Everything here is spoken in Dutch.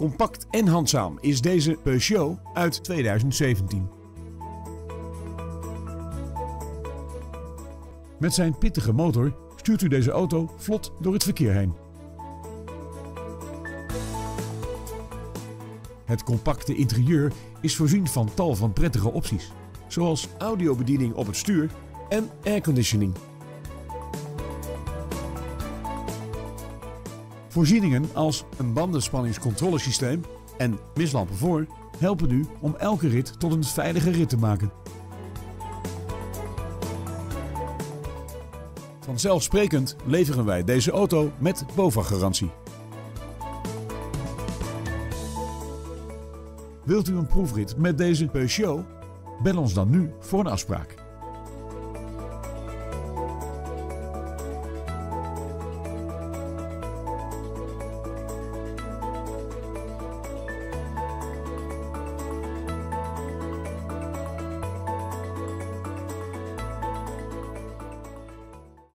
Compact en handzaam is deze Peugeot uit 2017. Met zijn pittige motor stuurt u deze auto vlot door het verkeer heen. Het compacte interieur is voorzien van tal van prettige opties, zoals audiobediening op het stuur en airconditioning. Voorzieningen als een bandenspanningscontrolesysteem en mislampen voor helpen u om elke rit tot een veilige rit te maken. Vanzelfsprekend leveren wij deze auto met BOVAG-garantie. Wilt u een proefrit met deze Peugeot? Bel ons dan nu voor een afspraak.